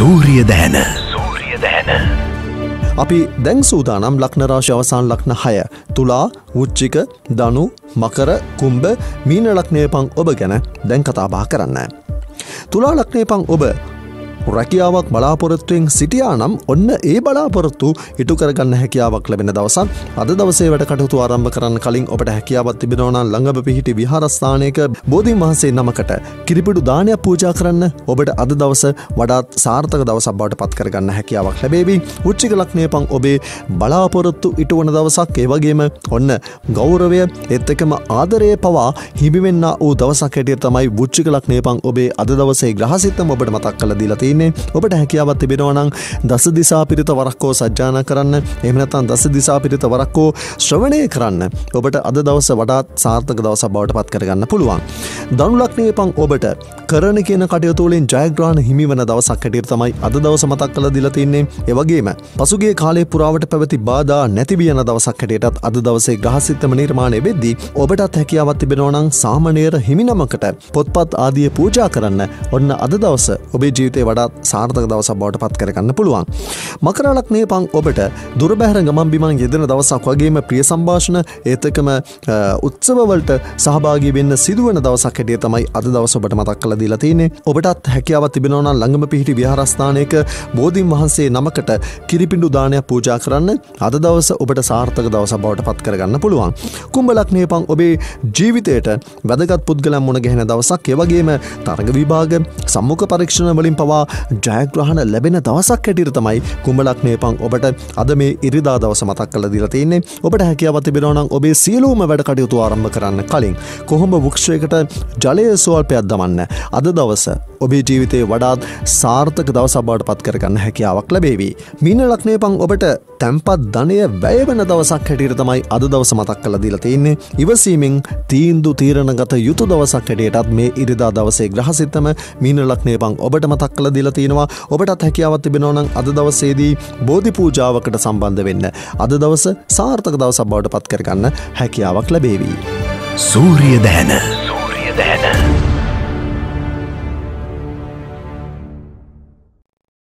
සූරිය දැහැන සූරිය දැහැන. අපි දැන් සූදානම් ලක්නරාශ අවසාන් ලක්න හය තුලා උච්චික දනු මකර කුම්භ මීන ලක්නය පං ඔබ ගැන දැන් කතාබා කරන්න. තුලා ලක්නය පං ඔබ රැකියාවක් බලාපොරොත්තුවෙන් සිටියා නම් ඔන්න ඒ බලාපොරොත්තු ඉටු කරගන්න හැකියාවක් ලැබෙන දවසක්. අද දවසේ වැඩ කටයුතු ආරම්භ කරන්න කලින් ඔබට හැකියාවත් තිබෙනවන ළඟබ පිහිටි විහාරස්ථානයක බෝධීන් වහන්සේ නමකට කිරිපිඩු දානයක් පූජා කරන්න ඔබට අද දවස වඩාත් සාර්ථක දවසක් බවට පත් කරගන්න හැකියාවක් ලැබේවි. උච්චික ලක්නය පං ඔබේ බලාපොරොත්තු ඉටුවන දවසක් ඒවගේම ඔන්න ගෞරවය එත් එකම ආදරය පවා හිමිවෙන්න වූ දවසක් හැටිය තමයි බුච්චික ලක්නය පං ඔබේ අද දවසේ ග්‍රහසිත්තම ඔබට මතක් කල දිලති තියන්නේ. ඔබට හැකියාවත් තිබෙනවනං දස දිසා පිරිත වරක්කෝ සජ්ජාන කරන්න. එමනතන් දස දිසා පිරිත වරක්කෝ ශ්‍රවණය කරන්න. ඔබට අද දවස වඩාත් සාර්ථක දවස බවට පත් කරගන්න පුළුවන්. දනුලක්නය පං ඔබට කරන කියන කටයුතුලින් ජයග්‍රාණ හිමිවන දවසක් හැටියට තමයි අද දවස මතක් කළ දිලතින්නේ එවගේම පසුගේ කාලේ පුරාවට පැවති බාධා නැතිවියන දවසක් හැටියටත් අද දවසේ ග්‍රහසිත්තම නිර්මාණය වෙද්දී ඔබටත් හැකියාවත් තිබෙනවනං සාමනයර හිමිනමකට පොත්පත් ආදිය පූජා කරන්න ඔන්න අද දවස ඔබේ ජීවිතය වඩා වඩාත් සාර්ථක දවස බවට පත් කරගන්න පුළුවන්. මකරලක්නේ පං ඔබට දුරබැහර ගමන් බිමන් යෙදෙන දවසක් වගේම ප්‍රිය සම්භාෂණ ඒතකම උත්සවවලට සහභාගී වෙන්න සිදුවන දවසක් හැටිය තමයි අද දවස ඔබට මතක් කළ දීලා තියන්නේ. ඔබටත් හැකියාවත් තිබෙනවන ළඟම පිහිටි විහාරස්ථානයක බෝධීන් වහන්සේ නමකට කිරිපිඩු දානයක් පූජා කරන්න. අද දවස ඔබට සාර්ථක දවස බවට පත් කරගන්න පුළුවන්. කුම්ඹලක්නේ පං ඔබේ ජීවිතයට වැදගත් පුද්ගලම් මුණ ගැහෙන දවසක්. එවගේම තරග විභාග සම්මුඛ පරීක්ෂණ වලින් පවා ජයග්‍රහණ ලැබෙන දවසක් හැටිර තමයි කුඹලක් නේපං ඔබට අද මේ ඉරිදා දවස මතක් කල දිලතින්නේ ඔබට හැකියාවති බෙනවනම් ඔබේ සියලූම වැඩ කටයුතු ආරම්භ කරන්න කලින් කොහොම වක්ෂයකට ජලය සුවල්පයක් දමන්න. අද දවස ඔබේ ජීවිතේ වඩාත් සාර්ථක දවසබාට පත් කරගන්න හැකියාවක් ලැබේවී. මීන ලක්නය පං ඔබට තැම්පත් ධනය වැයවන දවසක් හැටියට තමයි අද දවස මතක් කළ දිල තින්නේ ඉවසීමෙන් තීන්දු තීරණ ගත යුතු දවසක් හැටියටත් මේ ඉරිදා දවසේ ග්‍රහසිත්තම මීන ලක්නය පං ඔබට මතක් කළ දිල තියෙනවා ඔබටත් හැකියාවත් තිබෙනවනං අද දවසේදී බෝධි පූජාවකට සම්බන්ධ වෙන්න අද දවස සාර්ථක දවසක් බවට පත් කරගන්න හැකියාවක් ලැබේවී. සූරිය දැන සූරිය දැන.